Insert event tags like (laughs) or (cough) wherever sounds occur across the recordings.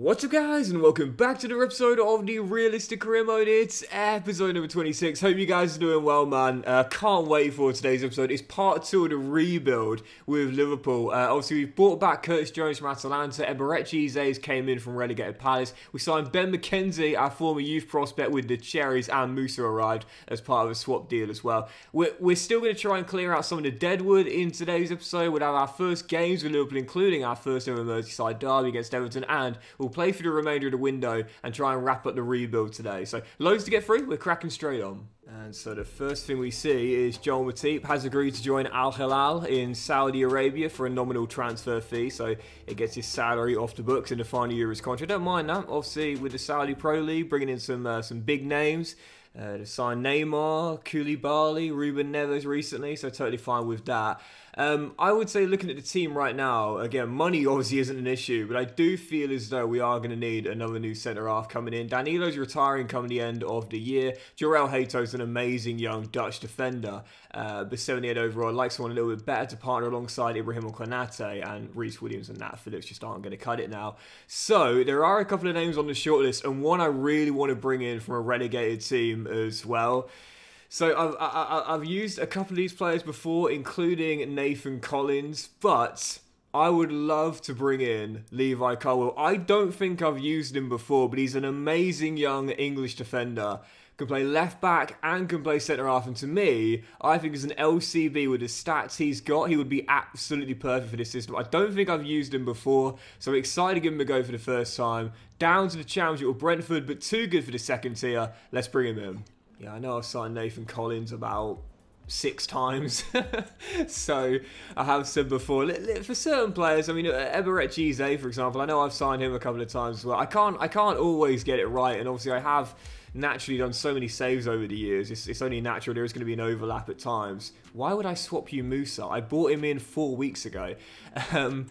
What's up guys and welcome back to another episode of the Realistic Career Mode. It's episode number 26. Hope you guys are doing well man. Uh, can't wait for today's episode. It's part two of the rebuild with Liverpool. Uh, obviously we've brought back Curtis Jones from Atalanta. Eberechi Eze came in from Relegated Palace. We signed Ben McKenzie, our former youth prospect with the Cherries and Musa arrived as part of a swap deal as well. We're, we're still going to try and clear out some of the deadwood in today's episode. We'll have our first games with Liverpool including our first ever Merseyside derby against Everton and we'll play through the remainder of the window and try and wrap up the rebuild today. So loads to get through. We're cracking straight on. And so the first thing we see is Joel Matip has agreed to join Al Hilal in Saudi Arabia for a nominal transfer fee. So it gets his salary off the books in the final year of his contract. Don't mind that. Obviously with the Saudi Pro League bringing in some uh, some big names. Uh, to sign Neymar, Koulibaly, Ruben Neves recently, so totally fine with that. Um, I would say looking at the team right now, again, money (laughs) obviously isn't an issue, but I do feel as though we are going to need another new centre half coming in. Danilo's retiring coming the end of the year. Jorrel Hato's an amazing young Dutch defender, uh, but 78 overall. I'd like someone a little bit better to partner alongside Ibrahim Konate and Rhys Williams and Nat Phillips just aren't going to cut it now. So there are a couple of names on the shortlist, and one I really want to bring in from a relegated team as well. So I've, I, have used a couple of these players before, including Nathan Collins, but I would love to bring in Levi Colwill. I don't think I've used him before, but he's an amazing young English defender. Can play left back and can play centre half. And to me, I think as an LCB with the stats he's got, he would be absolutely perfect for this system. I don't think I've used him before, so I'm excited to give him a go for the first time. Down to the championship with Brentford, but too good for the second tier. Let's bring him in. Yeah, I know I've signed Nathan Collins about six times. (laughs) so I have said before, for certain players, I mean, Eberechi Eze, for example, I know I've signed him a couple of times as well. I can't, I can't always get it right, and obviously I have naturally done so many saves over the years. It's, it's only natural there is going to be an overlap at times. Why would I swap you Musa? I bought him in four weeks ago. (laughs) Um,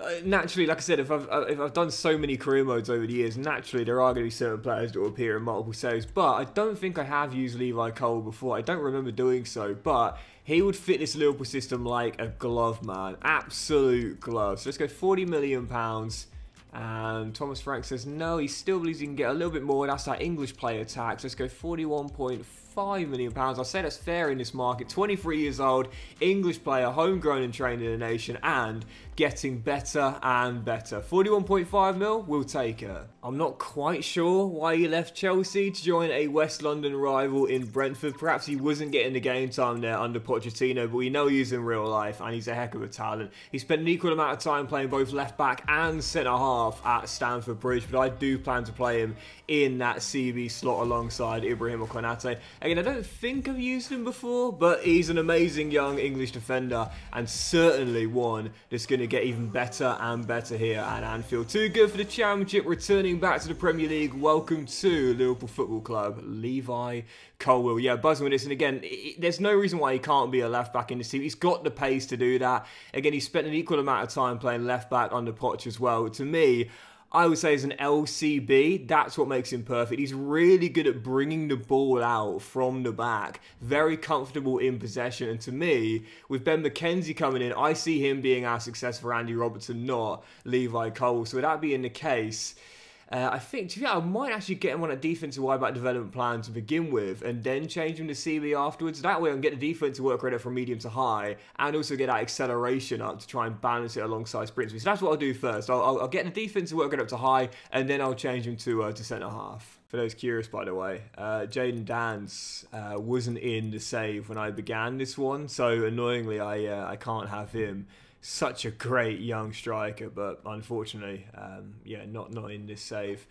uh, naturally, like I said, if I've uh, if I've done so many career modes over the years, naturally there are going to be certain players that will appear in multiple saves. But I don't think I have used Levi Cole before. I don't remember doing so, but he would fit this Liverpool system like a glove, man. Absolute glove. So let's go 40 million pounds. And Thomas Frank says no, he still believes he can get a little bit more. That's that English player tax. Let's go 41.4. £5 million. I say that's fair in this market. 23 years old, English player, homegrown and trained in the nation, and getting better and better. 41.5 mil, we'll take her. I'm not quite sure why he left Chelsea to join a West London rival in Brentford. Perhaps he wasn't getting the game time there under Pochettino, but we know he's in real life and he's a heck of a talent. He spent an equal amount of time playing both left back and centre half at Stamford Bridge, but I do plan to play him in that CB slot alongside Ibrahim Konate. Again, I don't think I've used him before, but he's an amazing young English defender and certainly one that's going to get even better and better here at Anfield. Too good for the Championship, returning back to the Premier League. Welcome to Liverpool Football Club, Levi Colwill. Yeah, buzzing with this. And again, it, there's no reason why he can't be a left back in this team. He's got the pace to do that. Again, he spent an equal amount of time playing left back under Poch as well. To me, I would say as an LCB, that's what makes him perfect. He's really good at bringing the ball out from the back, very comfortable in possession. And to me, with Ben McKenzie coming in, I see him being our successor, Andy Robertson, not Levi Cole. So with that being the case, uh, I think, honest, I might actually get him on a defensive wide back development plan to begin with and then change him to CB afterwards. That way I can get the defense to work rate from medium to high and also get that acceleration up to try and balance it alongside sprint speed. So that's what I'll do first. I'll, I'll, I'll get the defense to work rate up to high and then I'll change him to, uh, to centre half. For those curious, by the way, uh, Jayden Danns uh, wasn't in the save when I began this one, so annoyingly I uh, I can't have him such a great young striker, but unfortunately, um, yeah, not not in this save.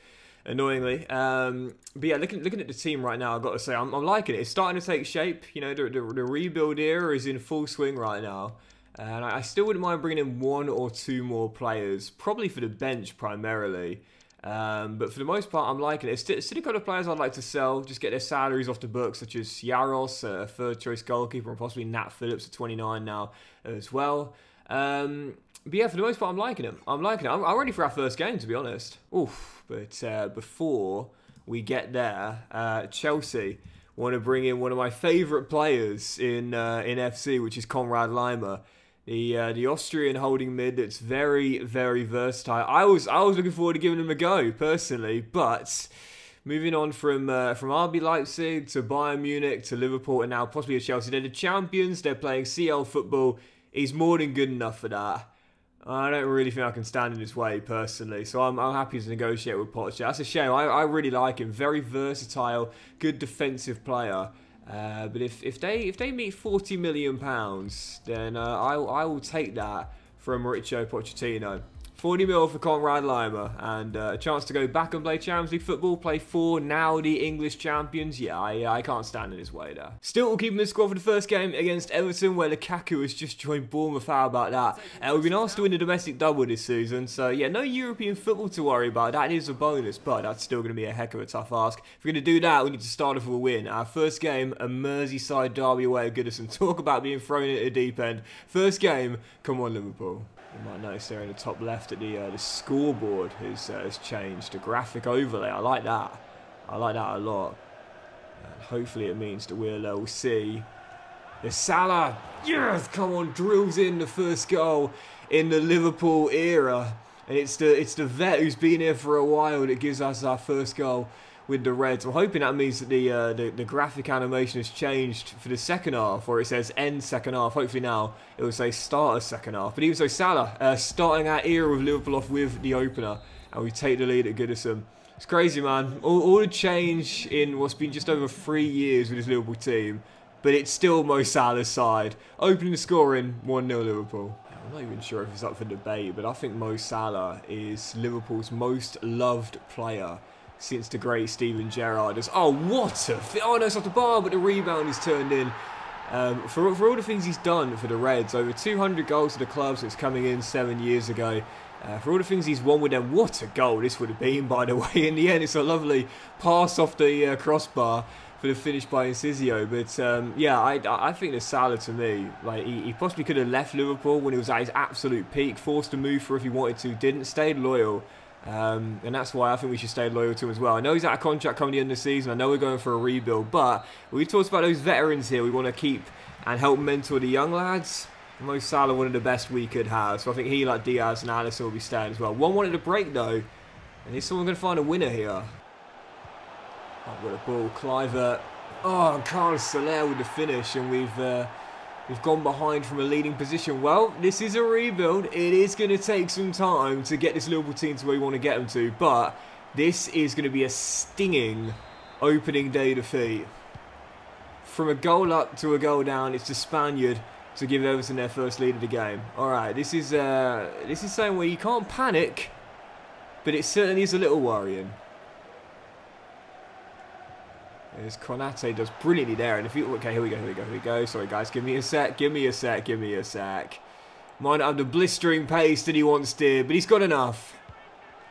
Annoyingly, um, but yeah, looking looking at the team right now, I've got to say I'm, I'm liking it. It's starting to take shape. You know, the, the, the rebuild era is in full swing right now, and I, still wouldn't mind bringing in one or two more players, probably for the bench primarily. Um, but for the most part, I'm liking it. Still, still a couple of players I'd like to sell, just get their salaries off the books, such as Jaros, a third choice goalkeeper, and possibly Nat Phillips at 29 now as well. Um, but yeah, for the most part, I'm liking him. I'm liking it. I'm, I'm ready for our first game, to be honest. Oof. But uh, before we get there, uh, Chelsea want to bring in one of my favourite players in uh, in FC, which is Conrad Laimer. The uh, the Austrian holding mid that's very very versatile. I was I was looking forward to giving him a go personally, but moving on from uh, from RB Leipzig to Bayern Munich to Liverpool and now possibly to Chelsea. They're the champions. They're playing CL football. He's more than good enough for that. I don't really think I can stand in his way personally, so I'm, I'm happy to negotiate with Poch. That's a shame. I, I really like him. Very versatile, good defensive player. Uh, but if, if they if they meet 40 million pounds, then uh, I I will take that from Mauricio Pochettino. 40 mil for Conrad Laimer and uh, a chance to go back and play Champions League football, play for now the English champions. Yeah, I, I can't stand in his way there. Still, we'll keep him in the squad for the first game against Everton, where Lukaku has just joined Bournemouth. How about that? Uh, we've been asked to win the domestic double this season, so yeah, no European football to worry about. That is a bonus, but that's still going to be a heck of a tough ask. If we're going to do that, we need to start off with a win. Our first game, a Merseyside derby away at Goodison. Talk about being thrown into the deep end. First game, come on Liverpool. You might notice there in the top left that the uh, the scoreboard has, uh, has changed. The graphic overlay, I like that. I like that a lot. And hopefully it means that we'll, uh, we'll see the Salah, yes, come on, drills in the first goal in the Liverpool era. And it's the it's the vet who's been here for a while that gives us our first goal with the Reds. I'm hoping that means that the, uh, the, the graphic animation has changed for the second half, where it says end second half. Hopefully now it will say start of second half. But even so, Salah uh, starting our era with Liverpool off with the opener, and we take the lead at Goodison. It's crazy, man. All, all the change in what's been just over three years with this Liverpool team, but it's still Mo Salah's side. Opening the scoring, 1-0 Liverpool. I'm not even sure if it's up for debate, but I think Mo Salah is Liverpool's most loved player since the great Steven Gerrard. Has, oh, what a... Oh, no, it's off the bar, but the rebound is turned in. Um, for, for all the things he's done for the Reds, over 200 goals for the club since coming in seven years ago. Uh, for all the things he's won with them, what a goal this would have been, by the (laughs) way. In the end, it's a lovely pass off the uh, crossbar for the finish by Enciso. But um, yeah, I, I think the Salah to me, like he, he, possibly could have left Liverpool when he was at his absolute peak, forced to move for if he wanted to, didn't, stayed loyal. Um, and that's why I think we should stay loyal to him as well. I know he's out of contract coming the end of the season. I know we're going for a rebuild, but we've talked about those veterans here. We want to keep and help mentor the young lads. Mo Salah, one of the best we could have. So I think he, like Diaz and Alisson, will be staying as well. One wanted to break though, and is someone going to find a winner here? Oh, what a ball, Kluivert. Oh, Carlos Soler with the finish, and we've. Uh, We've gone behind from a leading position. Well, this is a rebuild. It is going to take some time to get this Liverpool team to where we want to get them to. But this is going to be a stinging opening day defeat. From a goal up to a goal down, it's the Spaniard to give Everton their first lead of the game. All right, this is uh, this is something where you can't panic, but it certainly is a little worrying. As Konate does brilliantly there. And if you okay, here we go, here we go, here we go. Sorry guys, give me a sec, give me a sec, give me a sec. Might not have the blistering pace that he wants to, but he's got enough.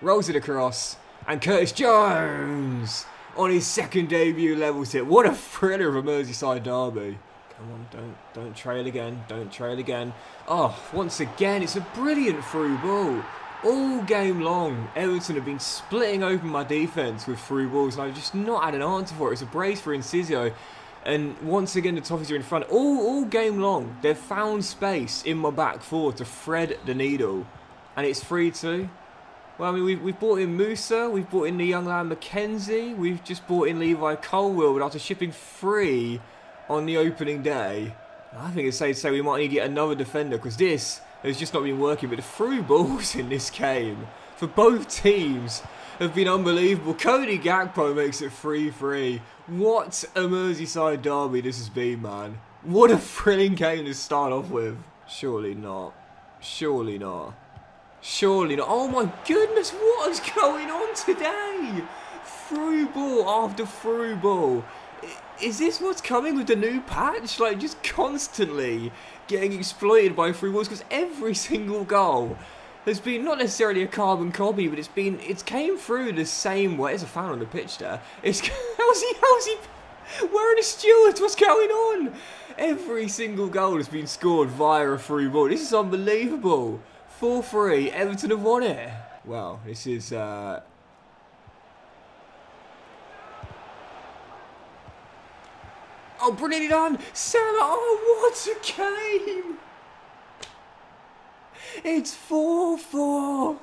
Rolls it across. And Curtis Jones on his second debut levels it. What a thriller of a Merseyside derby. Come on, don't don't trail again. Don't trail again. Oh, once again, it's a brilliant through ball all game long, Everton have been splitting open my defence with through balls, and I've just not had an answer for it. It's a brace for Enciso. And once again, the Toffees are in front. All, all game long, they've found space in my back four to thread the needle. And it's 3-2. Well, I mean, we've, we've in Musa, we've brought in the young lad McKenzie, we've just brought in Levi Colwill, but after shipping three on the opening day, I think it's safe to say we might need yet another defender, because this has just not been working. But the through balls (laughs) in this game for both teams have been unbelievable. Cody Gakpo makes it 3-3. What a Merseyside derby this has been, man. What a (laughs) thrilling game to start off with. Surely not. Surely not. Surely not. Oh my goodness, what is going on today? Through ball after through ball. Is this what's coming with the new patch? Like, just constantly getting exploited by free balls because every single goal has been not necessarily a carbon copy, but it's been it's came through the same way. There's a fan on the pitch there. It's (laughs) how's he how's he wearing a steward? What's going on? Every single goal has been scored via a free ball. This is unbelievable. 4-3, Everton have won it. Well, this is uh, Oh, brilliantly on! Salah, oh, what a game! It's 4 4.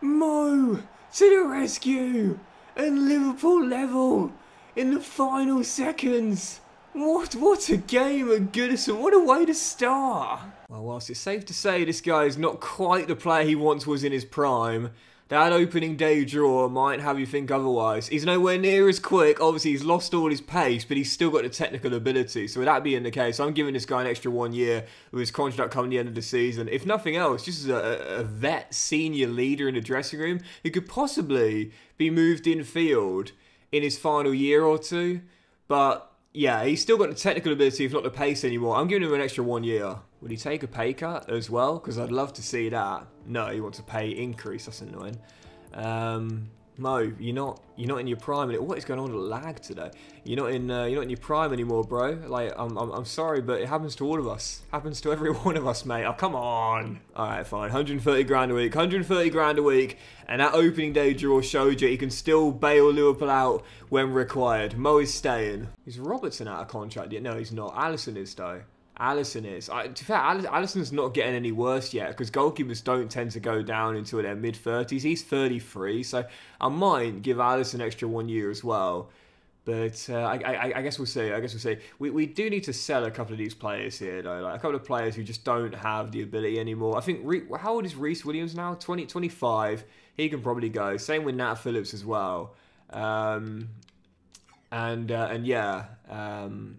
Mo to the rescue. And Liverpool level in the final seconds. What what a game at Goodison. What a way to start. Well, whilst it's safe to say this guy is not quite the player he once was in his prime, that opening day draw might have you think otherwise. He's nowhere near as quick. Obviously, he's lost all his pace, but he's still got the technical ability. So with that being the case, I'm giving this guy an extra one year with his contract coming the end of the season. If nothing else, just as a, a vet senior leader in the dressing room who could possibly be moved in field in his final year or two. But yeah, he's still got the technical ability, if not the pace anymore. I'm giving him an extra one year. Would he take a pay cut as well? Because I'd love to see that. No, he wants a pay increase. That's annoying. Um, Mo, you're not you're not in your prime. What is going on with lag today? You're not in uh, you're not in your prime anymore, bro. Like I'm, I'm I'm sorry, but it happens to all of us. Happens to every (laughs) one of us, mate. Oh come on. All right, fine. 130 grand a week. 130 grand a week, and that opening day draw showed you he can still bail Liverpool out when required. Mo is staying. Is Robertson out of contract yet? No, he's not. Alisson is though. Alisson is. I, to be fair, Alisson's not getting any worse yet because goalkeepers don't tend to go down until their mid 30s. He's 33, so I might give Alisson extra one year as well. But uh, I, I, I, guess we'll see. I guess we'll see. We, we do need to sell a couple of these players here, though. Like a couple of players who just don't have the ability anymore. I think, how old is Rhys Williams now? 20, 25. He can probably go. Same with Nat Phillips as well. Um, and, uh, and yeah. Um,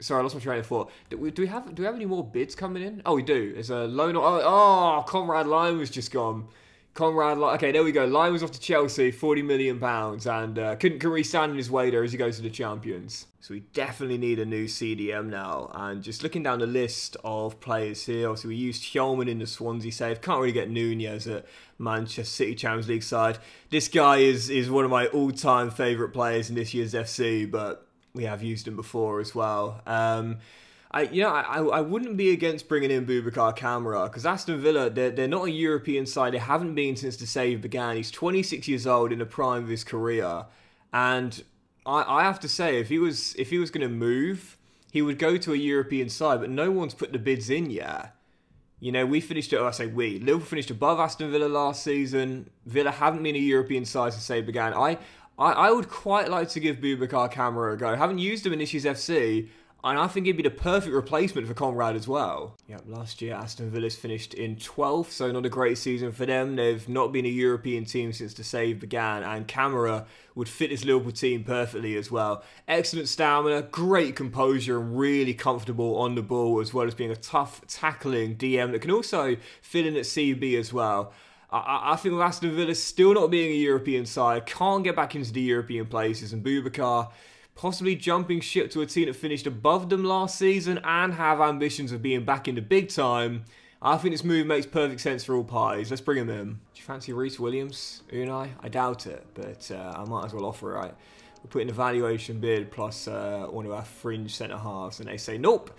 Sorry, I lost my train of thought. Do we, do we have do we have any more bids coming in? Oh, we do. There's a loan. Oh, oh Conrad Line was just gone. Conrad, okay, there we go. Line was off to Chelsea, forty million pounds, and uh, couldn't couldn't stand in his way there as he goes to the champions. So we definitely need a new CDM now. And just looking down the list of players here, obviously we used Hjulmand in the Swansea save. Can't really get Nunes at Manchester City Champions League side. This guy is is one of my all-time favourite players in this year's FC, but we have used him before as well. Um, I, you know, I, I wouldn't be against bringing in Boubacar Kamara because Aston Villa, they're, they're not a European side. They haven't been since the save began. He's 26 years old in the prime of his career, and I, I have to say, if he was if he was going to move, he would go to a European side. But no one's put the bids in yet. You know, we finished. Oh, I say we. Liverpool finished above Aston Villa last season. Villa haven't been a European side since they began. I I, I would quite like to give Boubacar Kamara a go. I haven't used him in Issues FC, and I think he'd be the perfect replacement for Conrad as well. Yep, last year Aston Villa's finished in 12th, so not a great season for them. They've not been a European team since the save began, and Camera would fit this Liverpool team perfectly as well. Excellent stamina, great composure, and really comfortable on the ball, as well as being a tough tackling DM that can also fit in at CB as well. I, I think Aston Villa still not being a European side, can't get back into the European places, and Boubacar possibly jumping ship to a team that finished above them last season and have ambitions of being back in the big time. I think this move makes perfect sense for all parties. Let's bring him in. Do you fancy Rhys Williams, Unai? I doubt it, but uh, I might as well offer it, right? We'll put in a valuation bid plus uh, one of our fringe centre halves, and they say, nope.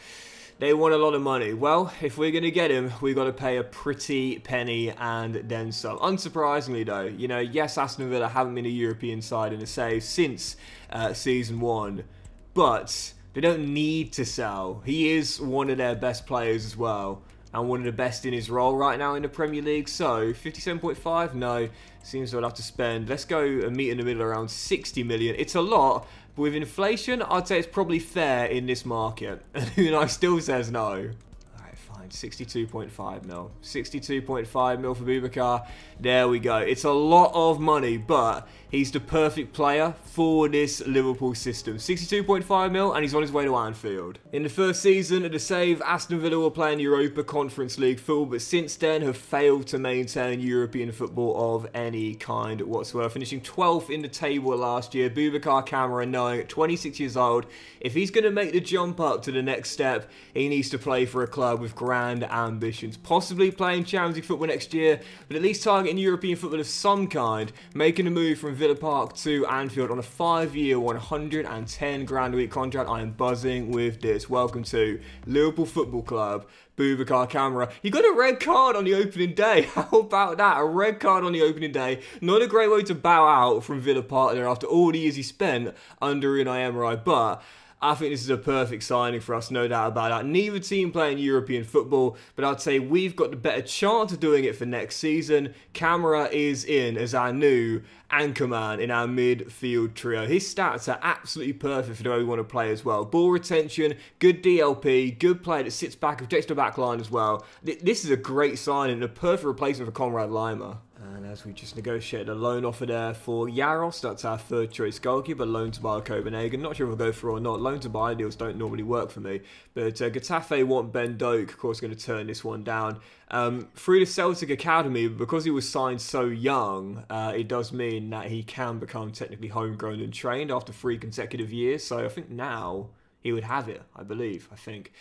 They want a lot of money. Well, if we're going to get him, we've got to pay a pretty penny and then some. Unsurprisingly, though, you know, yes, Aston Villa haven't been a European side in a save since uh, season one, but they don't need to sell. He is one of their best players as well and one of the best in his role right now in the Premier League. So 57.5, no, seems I'd have to spend. Let's go a meet in the middle around 60 million. It's a lot, but with inflation, I'd say it's probably fair in this market. (laughs) Unai still says no. Alright, fine. 62.5 mil. 62.5 mil for Boubacar. There we go. It's a lot of money, but he's the perfect player for this Liverpool system. 62.5 mil, and he's on his way to Anfield. In the first season of the save, Aston Villa were playing Europa Conference League football, but since then have failed to maintain European football of any kind whatsoever, finishing 12th in the table last year. Boubacar Kamara knowing 26 years old, if he's going to make the jump up to the next step, he needs to play for a club with grand ambitions. Possibly playing Champions League football next year, but at least targeting European football of some kind, making a move from Villa Park to Anfield on a five-year, 110 grand a week contract. I am buzzing with this. Welcome to Liverpool Football Club. Boubacar Kamara. He got a red card on the opening day. (laughs) How about that? A red card on the opening day. Not a great way to bow out from Villa Park there after all the years he spent under Unai Emery, but I think this is a perfect signing for us, no doubt about that. Neither team playing European football, but I'd say we've got the better chance of doing it for next season. Kamara is in as our new anchorman in our midfield trio. His stats are absolutely perfect for the way we want to play as well. Ball retention, good DLP, good play that sits back, objects the back line as well. This is a great signing and a perfect replacement for Conrad Laimer. And as we just negotiated a loan offer there for Jaros, that's our third choice goalkeeper, loan to Bayer Copenhagen. Not sure if we'll go for or not. Loan to buy deals don't normally work for me. But uh, Getafe want Ben Doak, of course, going to turn this one down. Um, through the Celtic Academy, because he was signed so young, uh, it does mean that he can become technically homegrown and trained after three consecutive years. So I think now he would have it, I believe, I think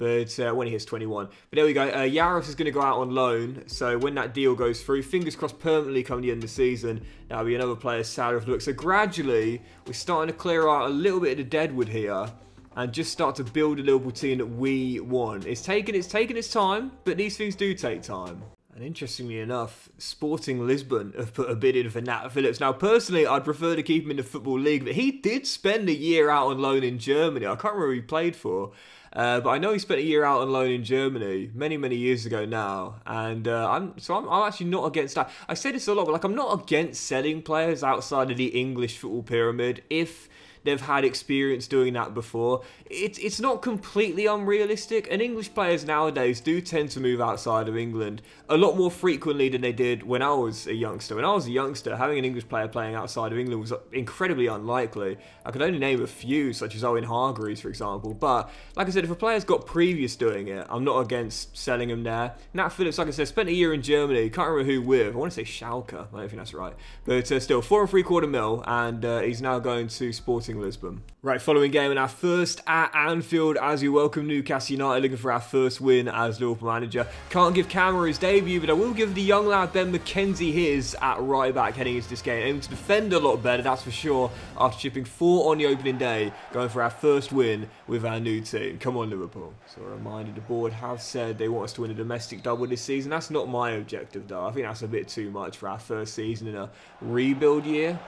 but uh, when he hits 21. But there we go. Uh, Jaros is going to go out on loan, so when that deal goes through, fingers crossed permanently come the end of the season, that'll be another player sad of look. So gradually, we're starting to clear out a little bit of the deadwood here and just start to build a Liverpool team that we want. It's taken, it's taken its time, but these things do take time. And interestingly enough, Sporting Lisbon have put a bid in for Nat Phillips. Now, personally, I'd prefer to keep him in the Football League, but he did spend a year out on loan in Germany. I can't remember who he played for. Uh, but I know he spent a year out on loan in Germany many, many years ago now, and uh, I'm so I'm, I'm, actually not against that. I say this a lot, but like I'm not against selling players outside of the English football pyramid if they've had experience doing that before. It's it's not completely unrealistic, and English players nowadays do tend to move outside of England a lot more frequently than they did when I was a youngster. When I was a youngster, having an English player playing outside of England was incredibly unlikely. I could only name a few, such as Owen Hargreaves, for example. But like I said, if a player's got previous doing it, I'm not against selling him there. Nat Phillips, like I said, spent a year in Germany. Can't remember who with. I want to say Schalke. I don't think that's right. But uh, still, four and three quarter mil, and uh, he's now going to Sporting Lisbon. Right, following game in our first at Anfield as we welcome Newcastle United looking for our first win as Liverpool manager. Can't give Kamara his debut, but I will give the young lad Ben McKenzie his at right back heading into this game. Aiming to defend a lot better, that's for sure, after chipping four on the opening day, going for our first win with our new team. Come on, Liverpool. So a reminder, the board have said they want us to win a domestic double this season. That's not my objective, though. I think that's a bit too much for our first season in a rebuild year.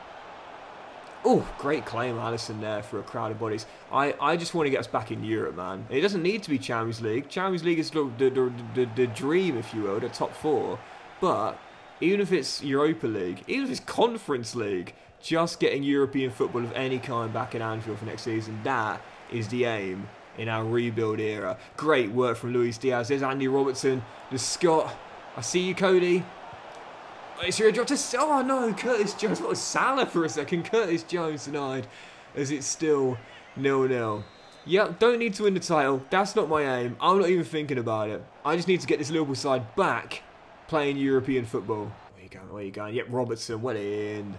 Oh, great claim, Alisson there for a crowd of bodies. I, I just want to get us back in Europe, man. It doesn't need to be Champions League. Champions League is the, the, the, the, dream, if you will, the top four. But even if it's Europa League, even if it's Conference League, just getting European football of any kind back in Anfield for next season, that is the aim in our rebuild era. Great work from Luis Diaz. There's Andy Robertson, the Scot. I see you, Cody. It's your drop to... Oh, no, Curtis Jones. What was Salah for a second? Curtis Jones denied as it's still nil-nil. Yep, don't need to win the title. That's not my aim. I'm not even thinking about it. I just need to get this Liverpool side back playing European football. Where you going? Where you going? Yep, Robertson, well in.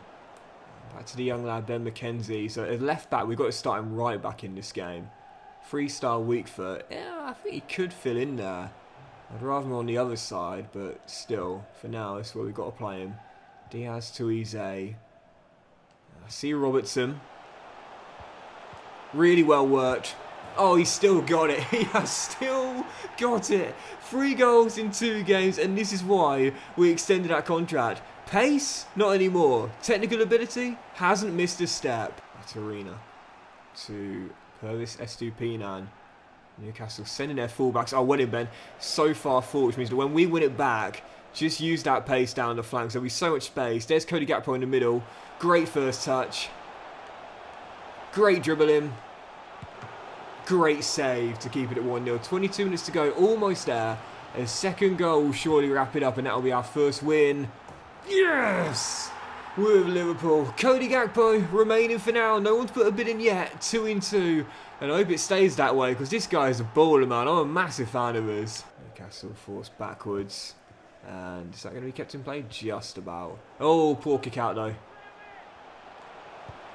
Back to the young lad, Ben McKenzie. So as left back, we've got to start him right back in this game. Three-star weak foot. Yeah, I think he could fill in there. I'd rather him on the other side, but still, for now, this is where we've got to play him. Diaz to Eze. I see Robertson. Really well worked. Oh, he's still got it. (laughs) He has still got it. Three goals in two games, and this is why we extended that contract. Pace? Not anymore. Technical ability? Hasn't missed a step. That's Arena to Pervis Estupinan. Newcastle sending their fullbacks. Oh, winning Ben. So far forward, which means that when we win it back, just use that pace down the flanks. There'll be so much space. There's Cody Gakpo in the middle. Great first touch. Great dribbling. Great save to keep it at 1-0. 22 minutes to go. Almost there. A second goal will surely wrap it up, and that'll be our first win. Yes! With Liverpool. Cody Gakpo remaining for now. No one's put a bid in yet. 2 in 2. And I hope it stays that way because this guy is a baller, man. I'm a massive fan of his. Newcastle forced backwards. And is that going to be kept in play? Just about. Oh, poor kick out, though.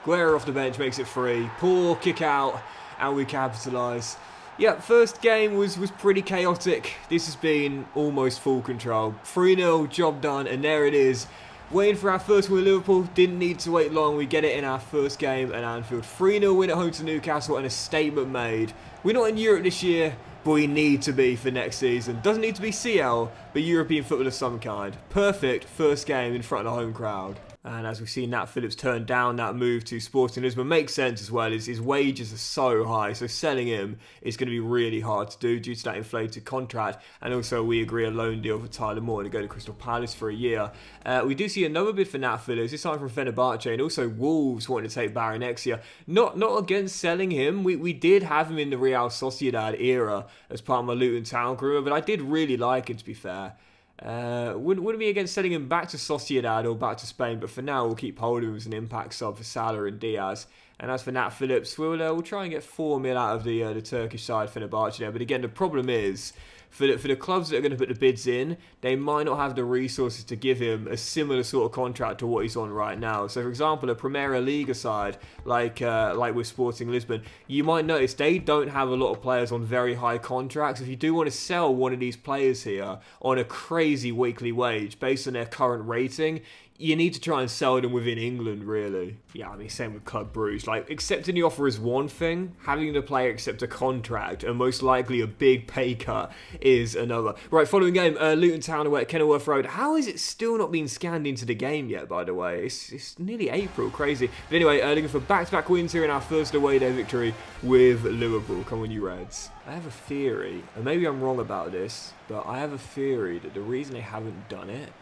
Guerra off the bench makes it free. Poor kick out. And we capitalise. Yeah, first game was, was pretty chaotic. This has been almost full control. 3-0, job done, and there it is. Waiting for our first win Liverpool, didn't need to wait long, we get it in our first game at Anfield. 3-0 win at home to Newcastle and a statement made. We're not in Europe this year, but we need to be for next season. Doesn't need to be CL, but European football of some kind. Perfect first game in front of the home crowd. And as we've seen Nat Phillips turn down that move to Sporting Lisbon, makes sense as well. His, his wages are so high, so selling him is going to be really hard to do due to that inflated contract. And also, we agree a loan deal for Tyler Moore to go to Crystal Palace for a year. Uh, we do see another bid for Nat Phillips, this time from Fenerbahce, and also Wolves wanting to take Barrenetxea. Not not against selling him. We, we did have him in the Real Sociedad era as part of my Luton Town crew, but I did really like him, to be fair. Uh, wouldn't, wouldn't be against sending him back to Sociedad or back to Spain, but for now we'll keep hold of him as an impact sub for Salah and Diaz. And as for Nat Phillips, we'll, uh, we'll try and get 4 mil out of the uh, the Turkish side for Fenerbahce there. But again, the problem is for the, for the clubs that are going to put the bids in, they might not have the resources to give him a similar sort of contract to what he's on right now. So, for example, a Primeira Liga side like uh, like with Sporting Lisbon, you might notice they don't have a lot of players on very high contracts. If you do want to sell one of these players here on a crazy weekly wage based on their current rating, you need to try and sell them within England, really. Yeah, I mean, same with Club Bruges. Like, accepting the offer is one thing, having the player accept a contract, and most likely a big pay cut, is another. Right, following game, uh, Luton Town away at Kenilworth Road. How is it still not being scanned into the game yet, by the way? It's, it's nearly April, crazy. But anyway, uh, looking for back-to-back -back wins here in our first away day victory with Liverpool. Come on, you Reds. I have a theory, and maybe I'm wrong about this, but I have a theory that the reason they haven't done it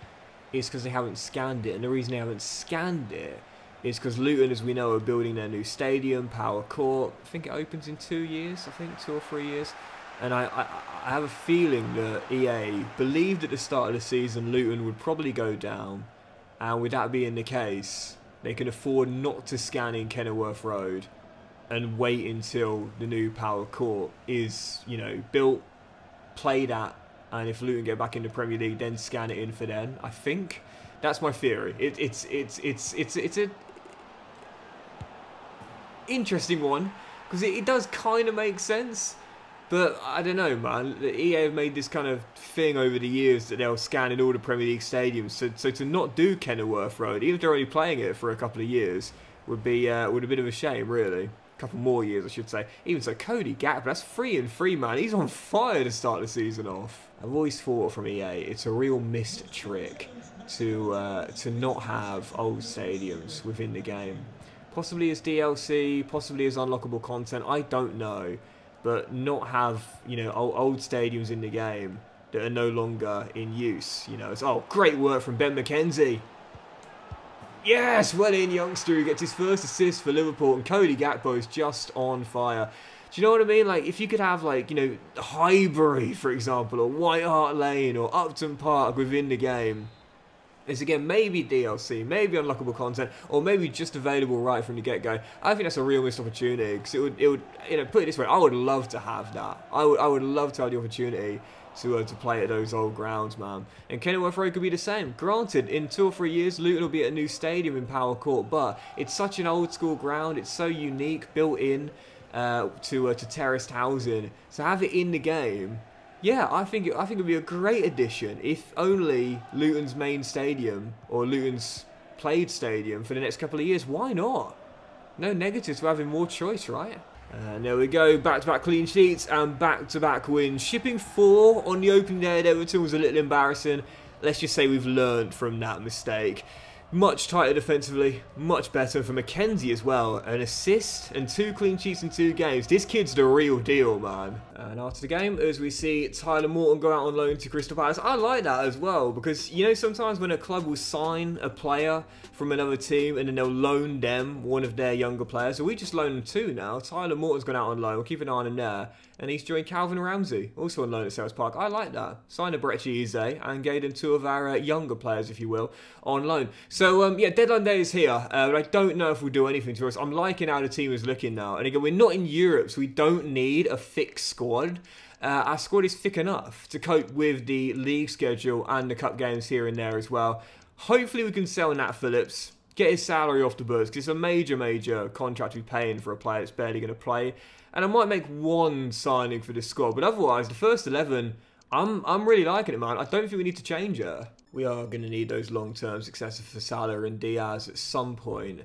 is because they haven't scanned it. And the reason they haven't scanned it is because Luton, as we know, are building their new stadium, Power Court. I think it opens in two years, I think, two or three years. And I, I, I have a feeling that EA believed at the start of the season Luton would probably go down. And with that being the case, they can afford not to scan in Kenilworth Road and wait until the new Power Court is, you know, built, played at, and if Luton get back in the Premier League, then scan it in for them. I think that's my theory. It, it's it's it's it's it's a interesting one because it, it does kind of make sense. But I don't know, man. The EA have made this kind of thing over the years that they'll scan in all the Premier League stadiums. So, so to not do Kenilworth Road, even if they're only playing it for a couple of years, would be uh, would have been of a shame, really A couple more years, I should say. Even so, Cody Gakpo, that's three and three, man. He's on fire to start the season off. I've always thought from EA, it's a real missed trick to uh, to not have old stadiums within the game. Possibly as DLC, possibly as unlockable content, I don't know. But not have, you know, old, old stadiums in the game that are no longer in use. You know, it's, oh, great work from Ben McKenzie. Yes, well in, youngster. He gets his first assist for Liverpool, and Cody Gakpo is just on fire. Do you know what I mean? Like, if you could have, like, you know, Highbury, for example, or White Hart Lane, or Upton Park within the game, it's again maybe DLC, maybe unlockable content, or maybe just available right from the get-go. I think that's a real missed opportunity because it would, it would, you know, put it this way, I would love to have that. I would, I would love to have the opportunity to uh, to play at those old grounds, man. And Kenilworth Road could be the same. Granted, in two or three years, Luton will be at a new stadium in Power Court, but it's such an old school ground. It's so unique, built in uh, to uh, to terraced housing. So have it in the game. Yeah, I think it, I think it'd be a great addition if only Luton's main stadium or Luton's played stadium for the next couple of years. Why not? No negatives for having more choice, right? And there we go, back-to-back -back clean sheets and back-to-back -back wins. Shipping four on the opening day at Everton was a little embarrassing. Let's just say we've learned from that mistake. Much tighter defensively, much better for McKenzie as well. An assist and two clean sheets in two games. This kid's the real deal, man. And after the game, as we see Tyler Morton go out on loan to Crystal Palace, I like that as well because you know sometimes when a club will sign a player from another team and then they'll loan them one of their younger players. So we just loaned him two now. Tyler Morton's gone out on loan. We'll keep an eye on him there. And he's joined Calvin Ramsey, also on loan at Selhurst Park. I like that. Signed Eberechi Eze and gave him two of our uh, younger players, if you will, on loan. So, um, yeah, deadline day is here. Uh, but I don't know if we'll do anything to us. I'm liking how the team is looking now. And again, we're not in Europe, so we don't need a fixed squad. Uh, our squad is thick enough to cope with the league schedule and the cup games here and there as well. Hopefully we can sell Nat Phillips, get his salary off the books, because it's a major, major contract we're paying for a player that's barely going to play. And I might make one signing for this squad, but otherwise, the first 11, I'm, I'm really liking it, man. I don't think we need to change it. We are going to need those long-term successors for Salah and Diaz at some point.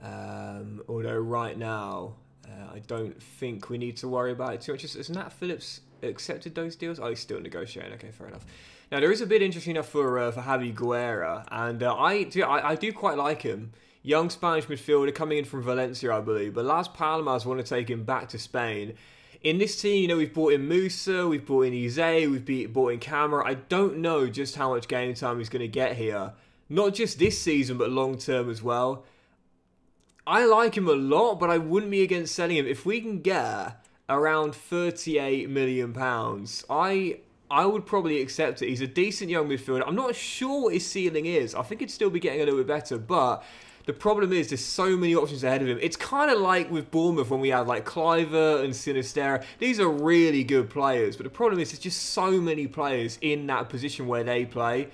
Um, although right now, uh, I don't think we need to worry about it too much. Is Nat Phillips accepted those deals. Oh, he's still negotiating. Okay, fair enough. Now there is a bit interesting enough for uh, for Javi Guerra, and uh, I do I, I do quite like him. Young Spanish midfielder coming in from Valencia, I believe. But Las Palmas want to take him back to Spain. In this team, you know, we've brought in Musa, we've brought in Eze, we've brought in Kamara. I don't know just how much game time he's going to get here. Not just this season, but long term as well. I like him a lot, but I wouldn't be against selling him. If we can get around 38 million pounds, I I would probably accept it. He's a decent young midfielder. I'm not sure what his ceiling is. I think he'd still be getting a little bit better, but the problem is there's so many options ahead of him. It's kind of like with Bournemouth when we had like Kluivert and Sinisterra. These are really good players, but the problem is there's just so many players in that position where they play.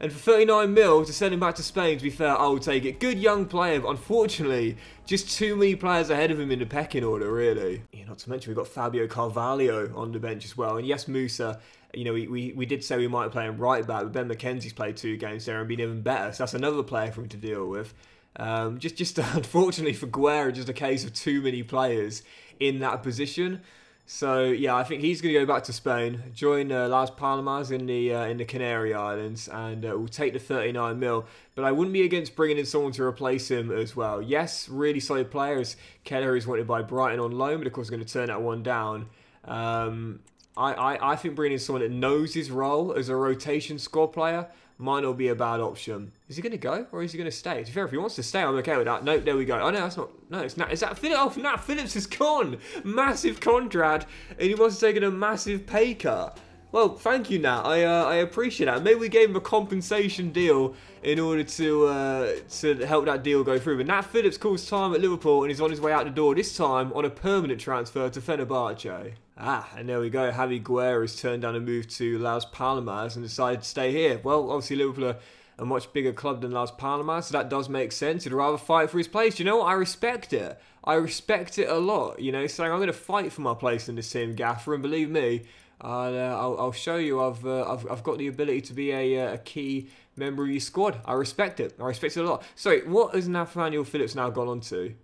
And for 39 mil to send him back to Spain, to be fair, I will take it. Good young player, but unfortunately, just too many players ahead of him in the pecking order, really. Yeah, not to mention we've got Fabio Carvalho on the bench as well. And yes, Musa, you know, we, we, we did say we might play him right back, but Ben McKenzie's played two games there and been even better. So that's another player for him to deal with. Um, just, just (laughs) unfortunately for Guerra, just a case of too many players in that position. So yeah, I think he's going to go back to Spain, join uh, Las Palmas in the uh, in the Canary Islands, and uh, will take the 39 mil. But I wouldn't be against bringing in someone to replace him as well. Yes, really solid players. Kelleher is wanted by Brighton on loan, but of course going to turn that one down. Um, I, I I think bringing in someone that knows his role as a rotation squad player might not be a bad option. Is he going to go or is he going to stay? To be fair, if he wants to stay, I'm okay with that. No, there we go. Oh, no, that's not. No, it's not. Is that Phillips? Oh, Nat Phillips is gone. Massive contract, and he to take a massive pay cut. Well, thank you, Nat. I uh, I appreciate that. Maybe we gave him a compensation deal in order to uh, to help that deal go through. But Nat Phillips calls time at Liverpool and is on his way out the door. This time on a permanent transfer to Fenerbahce. Ah, and there we go. Javi Guerra has turned down a move to Las Palmas and decided to stay here. Well, obviously Liverpool are a much bigger club than Las Palmas, so that does make sense. He'd rather fight for his place. You know what? I respect it. I respect it a lot. You know, saying I'm going to fight for my place in this team, Gaffer, and believe me, I'll, uh, I'll, I'll, show you I've, uh, I've, I've got the ability to be a, uh, a key member of your squad. I respect it. I respect it a lot. Sorry, what has Nathaniel Phillips now gone on to?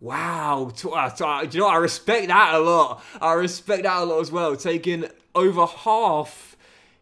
Wow, uh, do you know I respect that a lot. I respect that a lot as well. Taking over half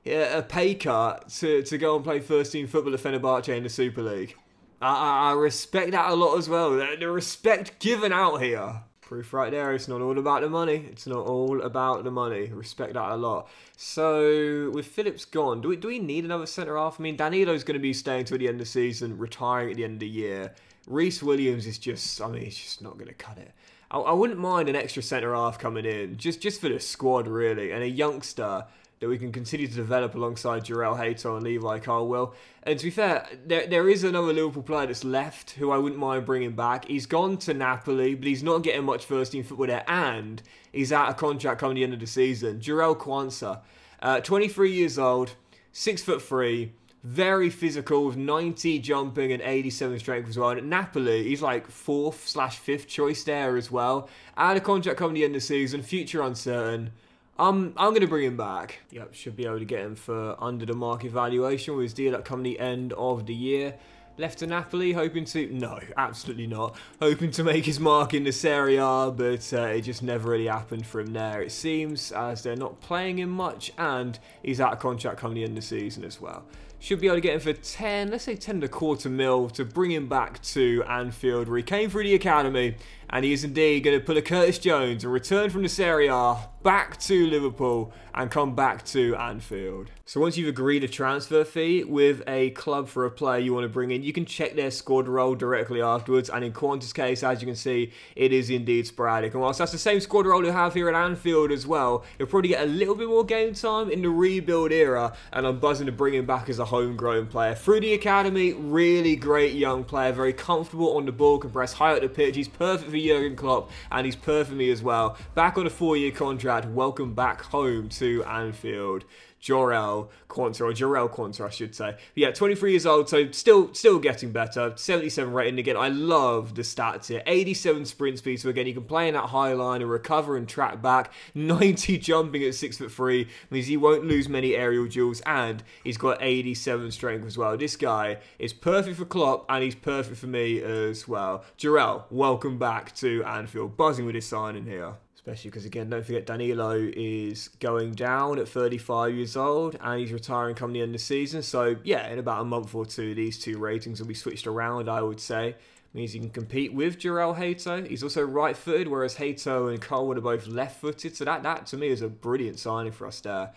a pay cut to, to go and play first team football at Fenerbahce in the Super League. I, I respect that a lot as well. The, the respect given out here. Proof right there. It's not all about the money. It's not all about the money. Respect that a lot. So with Phillips gone, do we do we need another centre half? I mean, Danilo's going to be staying till the end of the season, retiring at the end of the year. Rhys Williams is just, I mean, he's just not going to cut it. I, I wouldn't mind an extra centre half coming in, just just for the squad, really, and a youngster that we can continue to develop alongside Jorrel Hato and Levi Colwill. And to be fair, there, there is another Liverpool player that's left who I wouldn't mind bringing back. He's gone to Napoli, but he's not getting much first team football there, and he's out of contract coming the end of the season. Jarell Quansah, uh, 23 years old, six foot three very physical with 90 jumping and 87 strength as well. And at Napoli, he's like fourth slash fifth choice there as well. Out of contract coming the end of the season, future uncertain. Um, I'm going to bring him back. Yep, should be able to get him for under the market valuation with his deal at come the end of the year. Left to Napoli, hoping to... No, absolutely not. Hoping to make his mark in the Serie A, but uh, it just never really happened for him there, it seems, as they're not playing him much, and he's out of contract coming the end of the season as well. Should be able to get him for 10, let's say 10 and a quarter mil to bring him back to Anfield where he came through the academy and he is indeed going to put a Curtis Jones and return from the Serie A back to Liverpool and come back to Anfield. So once you've agreed a transfer fee with a club for a player you want to bring in, you can check their squad roll directly afterwards. And in Quansah's case, as you can see, it is indeed sporadic. And whilst that's the same squad roll you have here at Anfield as well, you'll probably get a little bit more game time in the rebuild era. And I'm buzzing to bring him back as a homegrown player. Through the academy, really great young player, very comfortable on the ball, can press high up the pitch. He's perfect for Jurgen Klopp, and he's perfect for me as well. Back on a four-year contract, welcome back home to Anfield. Jorel Quansah, or Jarell Quansah, I should say. But yeah, 23 years old, so still still getting better. 77 rating again. I love the stats here. 87 sprint speed, so again, you can play in that high line and recover and track back. (laughs) 90 jumping at 6 foot 3 means he won't lose many aerial duels, and he's got 87 strength as well. This guy is perfect for Klopp, and he's perfect for me as well. Jorel, welcome back to Anfield. Buzzing with his signing here especially because again, don't forget Danilo is going down at 35 years old and he's retiring come the end of the season. So yeah, in about a month or two, these two ratings will be switched around. I would say means he can compete with Jorrel Hato. He's also right-footed, whereas Hato and Colwill are both left-footed. So that that to me is a brilliant signing for us there.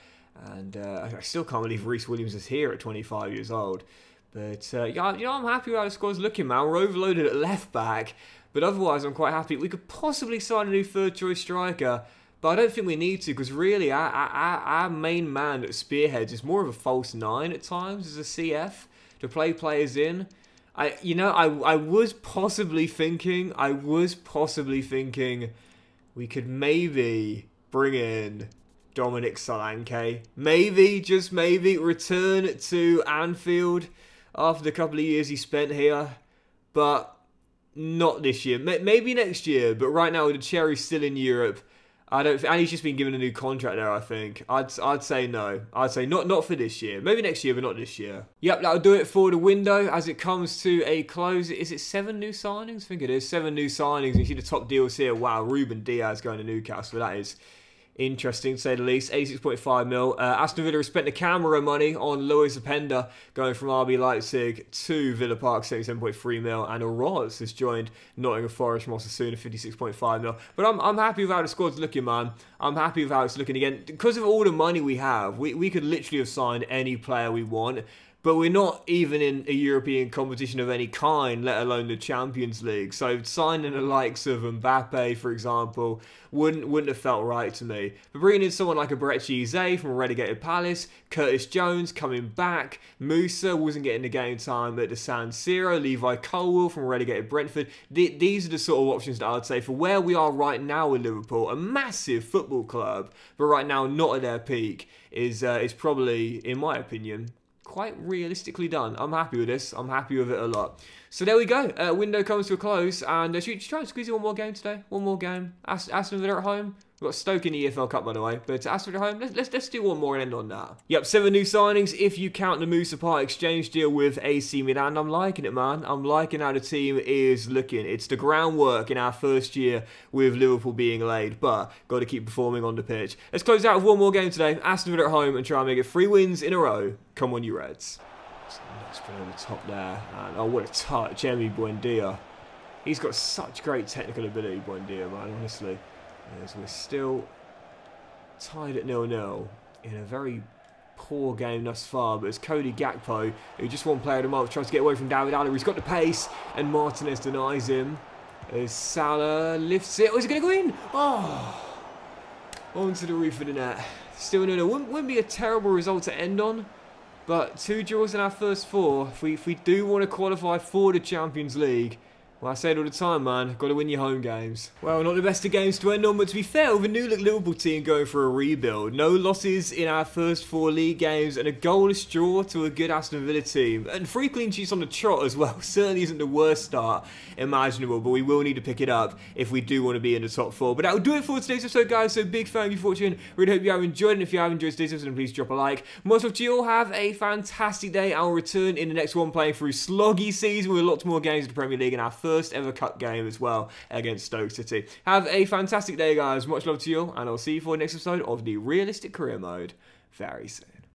And uh, I still can't believe Rhys Williams is here at 25 years old. But uh, yeah, you know, I'm happy with how the squad's looking, man. We're overloaded at left back. But otherwise, I'm quite happy. We could possibly sign a new third choice striker, but I don't think we need to because really, our, our, our main man at spearheads is more of a false nine at times as a CF to play players in. I, you know, I, I was possibly thinking, I was possibly thinking we could maybe bring in Dominic Solanke. Maybe, just maybe, return to Anfield after the couple of years he spent here. But not this year. Maybe next year, but right now the Cherries still in Europe. I don't, and he's just been given a new contract there. I think I'd I'd say no. I'd say not not for this year. Maybe next year, but not this year. Yep, that'll do it for the window as it comes to a close. Is it seven new signings? I think it is seven new signings. You see the top deals here. Wow, Ruben Dias going to Newcastle. That is interesting to say the least. 86.5 mil. Uh, Aston Villa has spent the Kamara money on Lois Openda going from RB Leipzig to Villa Park, 77.3 mil. And Oroz has joined Nottingham Forest from Osasuna, 56.5 mil. But I'm, I'm happy with how the squad's looking, man. I'm happy with how it's looking again. Because of all the money we have, we, we could literally have signed any player we want but we're not even in a European competition of any kind, let alone the Champions League. So signing the likes of Mbappe, for example, wouldn't wouldn't have felt right to me. But bringing in someone like a Eze from relegated Palace, Curtis Jones coming back, Musah wasn't getting the game time at the San Siro, Levi Colwill from relegated Brentford. Th these are the sort of options that I'd say for where we are right now with Liverpool, a massive football club, but right now not at their peak, is uh, is probably, in my opinion, quite realistically done. I'm happy with this. I'm happy with it a lot. So there we go. Uh, window comes to a close, and uh, should we try and squeeze in one more game today? One more game. Ask Aston Villa at home. We've got Stoke in the EFL Cup, by the way. But Aston at home, let's, let's, let's do one more and end on that. Yep, seven new signings. If you count the Musah part exchange deal with AC Milan, I'm liking it, man. I'm liking how the team is looking. It's the groundwork in our first year with Liverpool being laid, but got to keep performing on the pitch. Let's close out with one more game today. Aston Villa at home and try and make it three wins in a row. Come on, you Reds. Let's put over the top there. And, oh, what a touch. Emi Buendia. He's got such great technical ability, Buendia, man, honestly as we're still tied at nil-nil in a very poor game thus far, but it's Cody Gakpo, who just won player of the month, tries to get away from David Alaba. He's got the pace, and Martinez denies him. As Salah lifts it. Oh, is it going to go in? Oh! Onto the roof of the net. Still no, no. Wouldn't, wouldn't be a terrible result to end on, but two draws in our first four. If we, if we do want to qualify for the Champions League, well, I say it all the time, man. Got to win your home games. Well, not the best of games to end on, but to be fair, with a new Liverpool team going for a rebuild, no losses in our first four league games, and a goalless draw to a good Aston Villa team, and three clean sheets on the trot as well. (laughs) Certainly isn't the worst start imaginable, but we will need to pick it up if we do want to be in the top four. But that'll do it for today's episode, guys. So big thank you for watching. Really hope you have enjoyed, and if you have enjoyed today's episode, please drop a like. Most of you all have a fantastic day. I'll return in the next one playing through Sloggy season with lots more games in the Premier League and our first ever cup game as well against Stoke City. Have a fantastic day, guys. Much love to you all, and I'll see you for the next episode of the Realistic Career Mode very soon.